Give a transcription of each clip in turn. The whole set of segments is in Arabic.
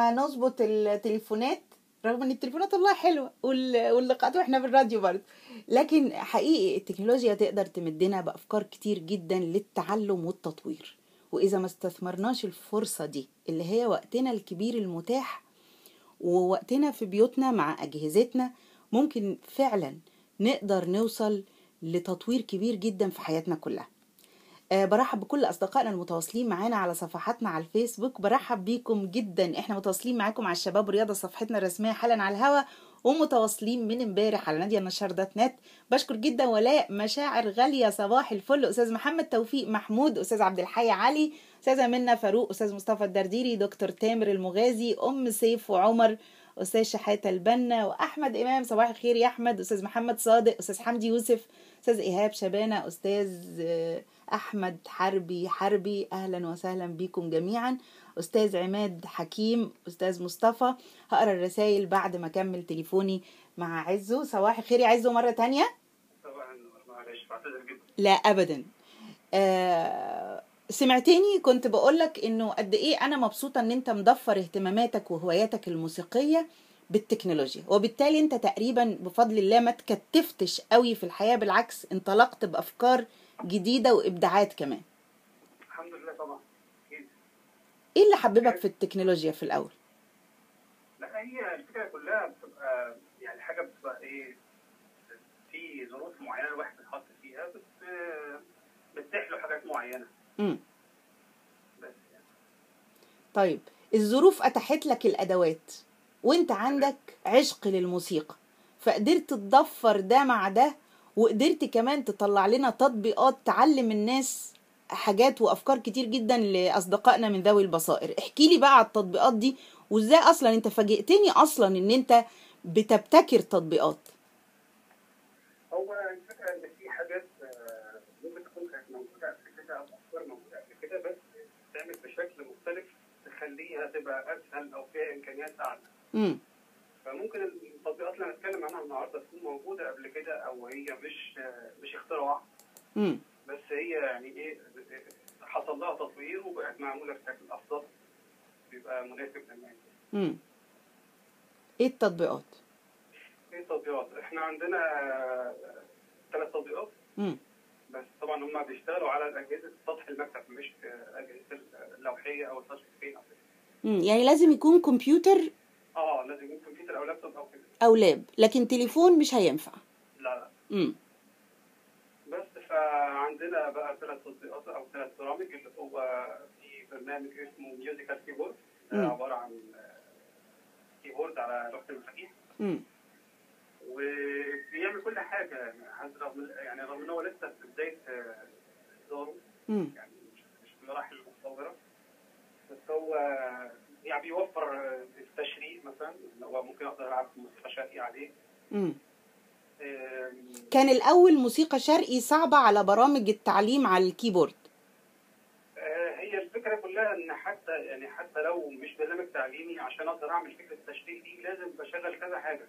نظبط التليفونات رغم إن التليفونات والله حلوة وال- واللقاءات وإحنا في الراديو برضه. لكن حقيقي التكنولوجيا تقدر تمدنا بأفكار كتير جدا للتعلم والتطوير. وإذا ما استثمرناش الفرصة دي اللي هي وقتنا الكبير المتاح ووقتنا في بيوتنا مع أجهزتنا ممكن فعلا نقدر نوصل لتطوير كبير جدا في حياتنا كلها. برحب بكل أصدقائنا المتواصلين معانا على صفحاتنا على الفيسبوك. برحب بيكم جدا. إحنا متواصلين معاكم على الشباب رياضه صفحتنا الرسمية حالا على الهوا ومتواصلين من امبارح على نادية النشار دوت نت. بشكر جدا ولاء مشاعر غالية صباح الفل. أستاذ محمد توفيق محمود أستاذ عبد الحي علي أستاذة منى فاروق أستاذ مصطفى الدرديري دكتور تامر المغازي أم سيف وعمر أستاذ شحاتة البنا وأحمد إمام. صباح الخير يا أحمد. أستاذ محمد صادق أستاذ حمدي يوسف أستاذ إيهاب شبانة أستاذ آه، أحمد حربي حربي أهلا وسهلا بكم جميعا. أستاذ عماد حكيم أستاذ مصطفى هقرأ الرسائل بعد ما أكمل تليفوني مع عزو. صباح الخير يا عزو مرة تانية؟ طبعا معلش بعتذر جدا. لا ابدا. آه سمعتني كنت بقولك إنه قد إيه أنا مبسوطة إن أنت مضفر اهتماماتك وهواياتك الموسيقية بالتكنولوجيا. وبالتالي أنت تقريبا بفضل الله ما تكتفتش قوي في الحياة بالعكس انطلقت بأفكار جديدة وإبداعات كمان. الحمد لله طبعا. إيه اللي حببك في التكنولوجيا في الأول؟ لا هي الفكرة كلها بتبقى يعني حاجة بتبقى إيه في ظروف معينة الواحد بيتحط فيها بت بتتيح له حاجات معينة. امم بس يعني. طيب الظروف أتاحت لك الأدوات وأنت عندك عشق للموسيقى فقدرت تضفر ده مع ده وقدرت كمان تطلع لنا تطبيقات تعلم الناس حاجات وأفكار كتير جدا لأصدقائنا من ذوي البصائر. احكي لي بقى على التطبيقات دي وإزاي أصلا أنت فاجئتني أصلا إن أنت بتبتكر تطبيقات؟ هو الفكرة إن في حاجات آه، ممكن تكون كانت موجودة قبل كده أو أفكار موجودة قبل كده بس تعمل بشكل مختلف تخليها تبقى أسهل أو فيها إمكانيات أعلى. امم فممكن التطبيقات اللي هنتكلم عنها النهارده تكون موجودة قبل كده أو هي مش مش اختراع. بس هي يعني إيه حصل لها تطوير وبقت معمولة بشكل أفضل بيبقى مناسب للناس. امم إيه التطبيقات؟ إيه التطبيقات؟ إحنا عندنا ثلاث تطبيقات. امم بس طبعا هم بيشتغلوا على اجهزه سطح المكتب مش أجهزة اللوحية أو ال touch screen. امم يعني لازم يكون كمبيوتر آه لازم يكون كمبيوتر أو لابتوب أو كده. أو lap لكن تليفون مش هينفع. لا لا. امم بس فعندنا بقى ثلاث تطبيقات أو ثلاث برامج اللي هو في برنامج اسمه musical keyboard. عبارة عن كيبورد على لوحة المفاتيح. امم وبيعمل كل حاجة يعني رغم يعني رغم إن هو لسه في بداية آه، اصداره امم يعني مش في المراحل المتطوره بس هو يعني بيوفر التشريح مثلا هو ممكن أقدر ألعب موسيقى شرقي عليه. امم كان الأول موسيقى شرقي صعبة على برامج التعليم على الكيبورد. آه، هي الفكرة كلها إن حتى يعني حتى لو مش برنامج تعليمي عشان أقدر أعمل فكرة التشريح دي لازم بشغل كذا حاجة.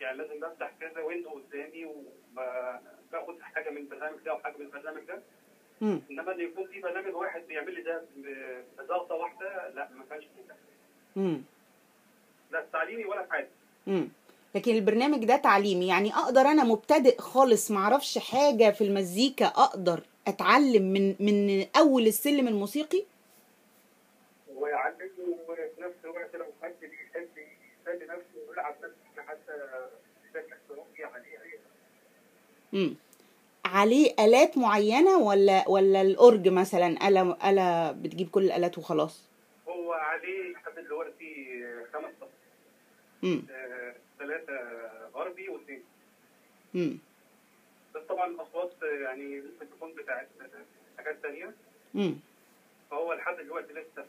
يعني لازم بفتح كذا ويندو قدامي وباخد حاجة من البرنامج ده وحاجة من البرنامج ده. مم. إنما إن يكون في برنامج واحد بيعمل لي ده بضغطة واحدة لا ما كانش كده مم. لا تعليمي ولا حاجة مم. لكن البرنامج ده تعليمي يعني أقدر أنا مبتدئ خالص معرفش حاجة في المزيكا أقدر أتعلم من من أول السلم الموسيقي ويعلم وفي نفس الوقت لو حد بيحب يسلي نفسه ويلعب نفسه حتى بشكل احترافي عليه اي مم. عليه آلات معينة ولا ولا الأورج مثلا آلة آلة بتجيب كل الآلات وخلاص هو عليه لحد دلوقتي خمس أصوات. مم. آه، ثلاثة غربي واثنين مم. بس طبعا الأصوات آه، يعني ممكن تكون بتاعت حاجات تانية مم. فهو لحد دلوقتي لسه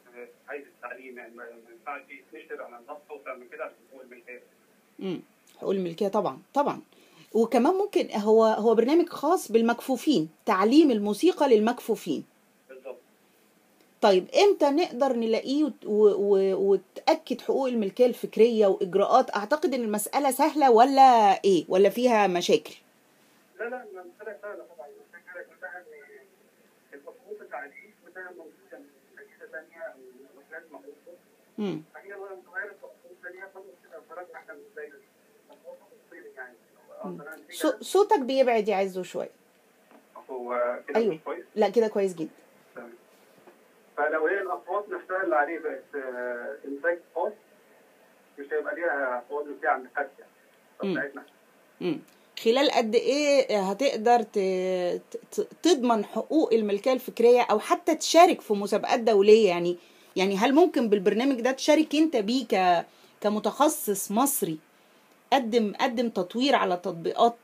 عايز التعليم يعني ما ينفعش يتنشر على النص من كده عشان هو الملكية امم حقوق الملكيه طبعا طبعا وكمان ممكن هو هو برنامج خاص بالمكفوفين تعليم الموسيقى للمكفوفين. بالظبط طيب إمتى نقدر نلاقيه وتأكد حقوق الملكية الفكرية وإجراءات؟ أعتقد إن المسألة سهلة ولا إيه؟ ولا فيها مشاكل؟ لا لا المسألة سهلة طبعا. المسألة كلها إن المفروض التعليم بتاع موجودة من تانية أو وحدات مخصوصة امم فهي بفتح كان إزاي يعني أقدر أنتج صو- صوتك بيبعد يا عزو شوية هو كده أيوه. كويس لا كده كويس جدا. فلو هي الأصوات نفسها اللي عليه بقت آه، إنتاج خاص مش هيبقى ليها فوائد فيها عند حد يعني مم. بتاعتنا مم. خلال قد إيه هتقدر ت... ت- تضمن حقوق الملكية الفكرية أو حتى تشارك في مسابقات دولية يعني يعني هل ممكن بالبرنامج ده تشارك أنت بيه. كمتخصص مصري قدم قدم تطوير على تطبيقات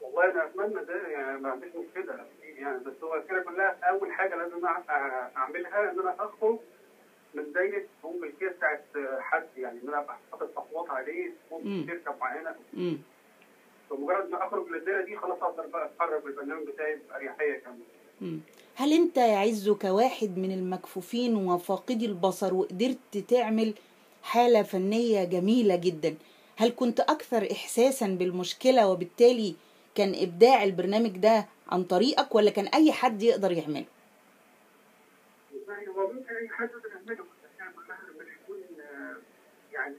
والله أنا أتمنى ده يعني ما عنديش مشكلة يعني بس هو الفكرة كلها أول حاجة لازم أعملها إن أنا أخرج من دايرة حقوق الملكيه بتاعت حد يعني إن أنا أبقى حاطط اصوات عليه شركة معينة. فمجرد ما أخرج من الدايرة دي خلاص أقدر بقى أتحرك بالبرنامج بتاعي بأريحية كاملة. هل أنت يا عزو كواحد من المكفوفين وفاقدي البصر وقدرت تعمل حالة فنية جميلة جدا. هل كنت أكثر إحساسا بالمشكلة وبالتالي كان إبداع البرنامج ده عن طريقك ولا كان أي حد يقدر يعمله؟ يعني هو ممكن أي حد يقدر يعمله. كلها لما يكون يعني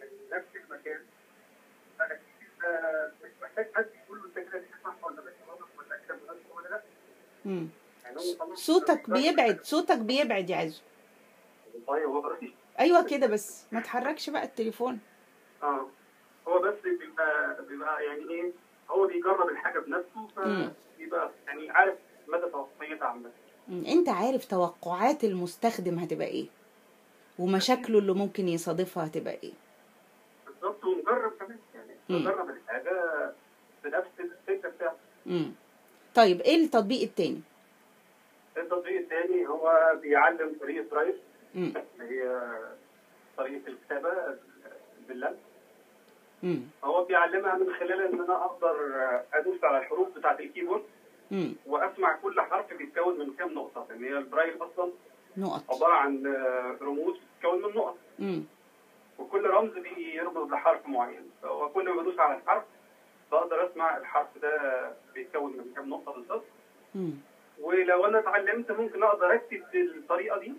من نفس المكان. مش محتاج حد يقول له دي صح ولا مش غلط ولا كده ولا لا. يعني هو خلاص صوتك بيبعد صوتك بيبعد يا عزو. أيوة كده بس ما تحركش بقى التليفون آه هو بس بيبقى بيبقى يعني إيه هو بيجرب الحاجة بنفسه. فبيبقى يعني عارف مدى توصيتها عامه. أنت عارف توقعات المستخدم هتبقى إيه ومشاكله اللي ممكن يصادفها هتبقى إيه بالظبط ومجرب كمان يعني مم. مجرب الحاجة بنفس الفكرة بتاعته مم. طيب إيه التطبيق التاني التطبيق الثاني هو بيعلم طريقة مم. اللي هي طريقة الكتابة باللمس. هو بيعلمها من خلال إن أنا أقدر أدوس على الحروف بتاعت ال keyboard. وأسمع كل حرف بيتكون من كام نقطة لأن هي البرايل أصلا نقط عبارة عن رموز بتتكون من نقط. وكل رمز بيرمز لحرف معين فهو كل ما بدوس على الحرف بقدر أسمع الحرف ده بيتكون من كام نقطة بالظبط. ولو أنا اتعلمت ممكن أقدر أكتب بالطريقة دي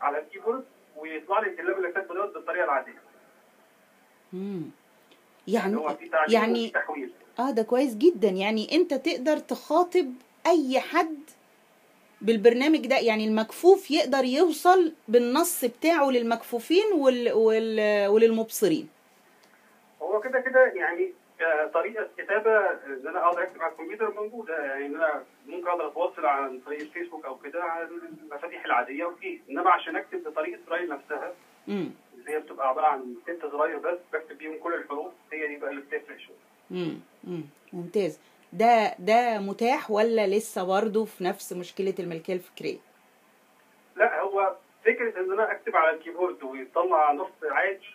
على الكيبورد ويطلع لي الكلام اللي كاتبه دوت بالطريقة العادية. مم. يعني يعني تحويل آه ده كويس جدا. يعني أنت تقدر تخاطب أي حد بالبرنامج ده. يعني المكفوف يقدر يوصل بالنص بتاعه للمكفوفين وال... وال... وللمبصرين. هو كده كده يعني آه، طريقة كتابه إن أنا أقدر أكتب على الكمبيوتر موجودة يعني إن أنا ممكن أقدر أتواصل عن طريق الفيسبوك أو كده على المفاتيح العادية وفي إنما عشان أكتب بطريقة برايل نفسها. اللي هي بتبقى عبارة عن ست زراير بس بكتب بيهم كل الحروف هي دي بقى اللي بتفرق شوية مم. مم. ممتاز ده ده متاح ولا لسه برضه في نفس مشكلة الملكية الفكرية لا هو فكرة إن أنا أكتب على ال keyboard ويطلع نص عادي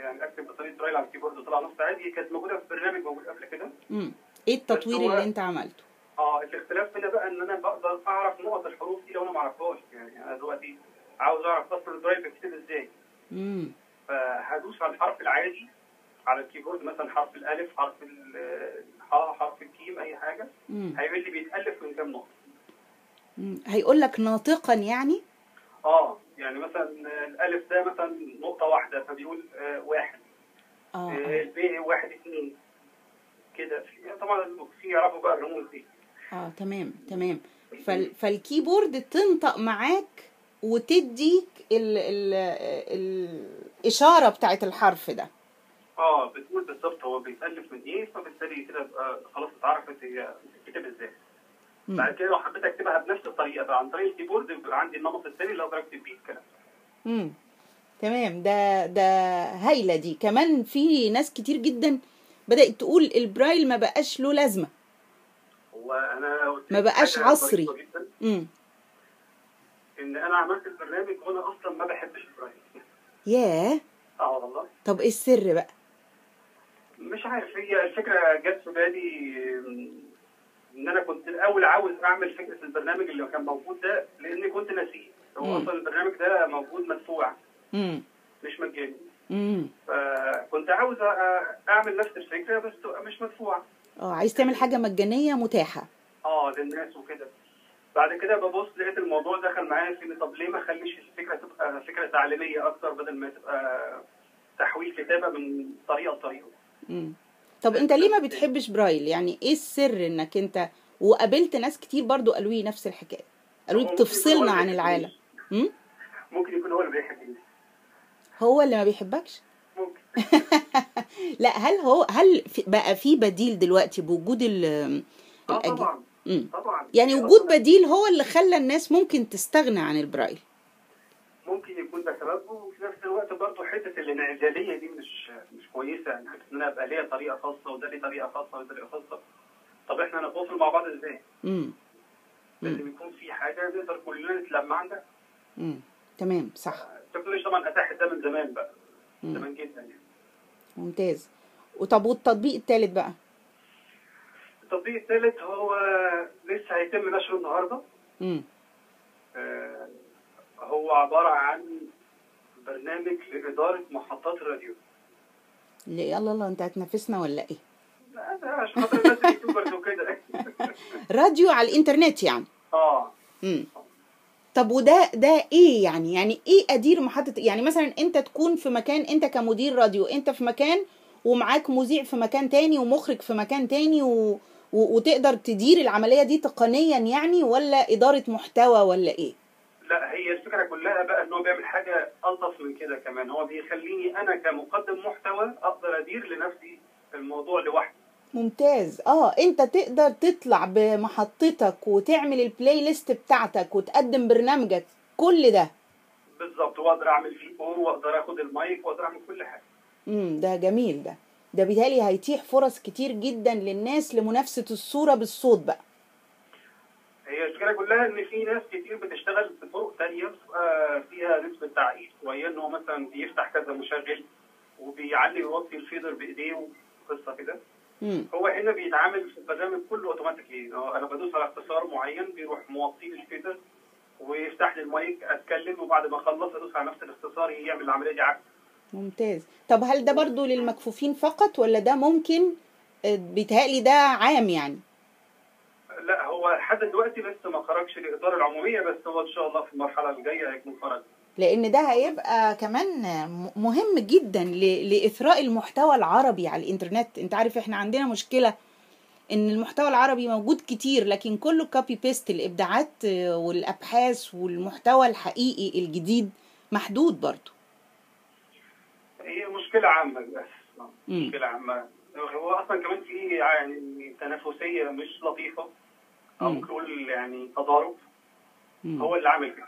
يعني أكتب بطريقة برايل على ال keyboard ويطلع نص عادي. كانت موجودة في برنامج موجود قبل كده. مم. إيه التطوير اللي أنت عملته؟ آه الاختلاف هنا بقى إن أنا بقدر أعرف نقط الحروف دي لو أنا ما اعرفهاش يعني أنا دلوقتي عاوز أعرف اصل البرايل بيكتب إزاي. مم. فهدوس على الحرف العادي على ال keyboard مثلا حرف الألف حرف ال- الحاء حرف الجيم أي حاجة. هيقول لي بيتألف من كام نقطة. هيقول لك ناطقا يعني؟ آه. يعني مثلا الألف ده مثلا نقطة واحدة فبيقول آه واحد. آه آه آه, الباء واحد اثنين كده في- طبعا في يعرفوا بقى الرموز دي. آه. تمام تمام. فال... فال keyboard تنطق معاك وتديك ال... ال... الإشارة بتاعت الحرف ده. آه بتقول بالظبط هو بيتالف من إيه فبالتالي كده خلاص اتعرفت هي بتتكتب إزاي. بعد كده لو حبيت اكتبها بنفس الطريقة بقى عن طريق ال keyboard يبقى عندي النمط الثاني اللي أقدر أكتب بيه الكلام. مم. تمام. ده ده هايلة دي. كمان في ناس كتير جدا بدأت تقول البرايل ما بقاش له لازمة. هو أنا ما بقاش عصري. ظريفة جدا. مم. إن أنا عملت البرنامج وأنا أصلا ما بحبش البرايل. ياه. آه والله. طب إيه السر بقى؟ مش عارف هي الفكرة جت في بالي إن أنا كنت الأول عاوز أعمل فكره البرنامج اللي كان موجود ده لأني كنت ناسيه هو مم. أصلا البرنامج ده موجود مدفوع. مش مجاني. فكنت عاوز أعمل نفس الفكرة بس تبقى مش مدفوعه آه عايز تعمل حاجة مجانية متاحة آه للناس وكده بعد كده ببص لقيت الموضوع دخل معايا في طب ليه ما أخليش الفكرة تبقى فكرة تعليمية أكتر بدل ما تبقى تحويل كتابة من طريقة لطريقة. طب انت ليه ما بتحبش برايل؟ يعني إيه السر انك انت وقابلت ناس كتير برضو قالوا لي نفس الحكاية قالوا لي بتفصلنا عن العالم. مم؟ ممكن يكون هو اللي بيحبني هو اللي ما بيحبكش؟ ممكن. لا هل هو هل بقى في بديل دلوقتي بوجود ال الأجي- طبعا. مم. طبعا. يعني وجود أصلاً بديل هو اللي خلى الناس ممكن تستغنى عن البرايل. ممكن يكون ده سببه وفي نفس الوقت برضه حتة الانعزاليه دي مش كويسة يعني حتة إن أنا أبقى ليا طريقة خاصة وده ليه طريقة خاصة وده طريقة خاصة. طب إحنا نتواصل مع بعض إزاي؟ امم لازم يكون في حاجة نقدر كلنا نتلم عندها امم تمام صح. التكنولوجيا طبعا أتاحت ده من زمان بقى مم. زمان جدا يعني. ممتاز. وطب والتطبيق الثالث بقى؟ التطبيق الثالث هو لسه هيتم نشره النهارده. امم آه، هو عبارة عن برنامج لإدارة محطات الراديو يلا الله انت هتنافسنا ولا إيه؟ عشان خاطر الناس اليوتيوبرز وكده راديو على الانترنت يعني. آه. امم طب وده ده إيه يعني؟ يعني إيه ادير محطة؟ يعني مثلا انت تكون في مكان انت كمدير راديو انت في مكان ومعاك مذيع في مكان تاني ومخرج في مكان تاني و... و... وتقدر تدير العملية دي تقنيا يعني ولا إدارة محتوى ولا إيه؟ لا هي الفكرة كلها بقى إن هو بيعمل حاجة ألطف من كده كمان. هو بيخليني أنا كمقدم محتوى أقدر أدير لنفسي الموضوع لوحدي. ممتاز. آه أنت تقدر تطلع بمحطتك وتعمل البلاي ليست بتاعتك وتقدم برنامجك كل ده. بالظبط. وأقدر أعمل فيه اور وأقدر آخد المايك وأقدر أعمل كل حاجة. امم ده جميل ده. ده بيتهيألي هيتيح فرص كتير جدا للناس لمنافسة الصورة بالصوت بقى. هي الفكرة كلها إن في ناس كتير بتشتغل بطرق تانية بتبقى فيها نسبة تعقيد. شوية إن هو مثلا بيفتح كذا مشغل وبيعلي ويوطي ال fader بإيديه وقصة كده. هو هنا بيتعامل في البرنامج كله اوتوماتيكي هو أنا بدوس على اختصار معين بيروح موطي ال fader ويفتح لي المايك أتكلم وبعد ما أخلص أدوس على نفس الاختصار يعمل العملية دي عكس. ممتاز. طب هل ده برضو للمكفوفين فقط ولا ده ممكن آه، بيتهيألي ده عام يعني؟ هو لحد دلوقتي لسه ما خرجش للاداره العمومية بس هو إن شاء الله في المرحلة الجاية هيكون خرج. لأن ده هيبقى كمان مهم جدا لإثراء المحتوى العربي على الإنترنت. أنت عارف إحنا عندنا مشكلة إن المحتوى العربي موجود كتير لكن كله copy paste الإبداعات والأبحاث والمحتوى الحقيقي الجديد محدود برضو. هي مشكلة عامة للاسف. مشكلة عامة. هو أصلا كمان في يعني تنافسية مش لطيفة. أو نقول يعني تضارب. هو اللي عامل كده.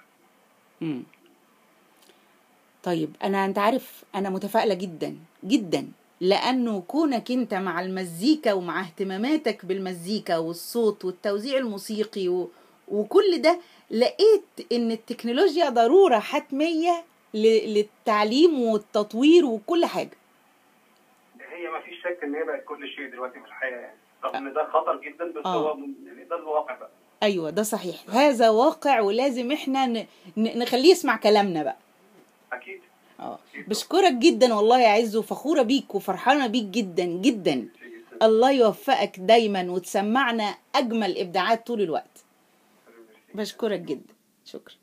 طيب أنا أنت عارف أنا متفائلة جدا جدا لأنه كونك أنت مع المزيكا ومع اهتماماتك بالمزيكا والصوت والتوزيع الموسيقي و... وكل ده لقيت إن التكنولوجيا ضرورة حتمية ل... للتعليم والتطوير وكل حاجة هي ما فيش شك إن هي بقت كل شيء دلوقتي في الحياة يعني رغم إن ده خطر جدا بس آه. هو يعني ده الواقع بقى. أيوه ده صحيح. هذا واقع ولازم إحنا. نخليه يسمع كلامنا بقى. أكيد. آه. بشكرك جدا والله يا عز وفخوره بيك وفرحانة بيك جدا جدا. الله يوفقك دايما وتسمعنا أجمل إبداعات طول الوقت. بشكرك جدا. شكرا.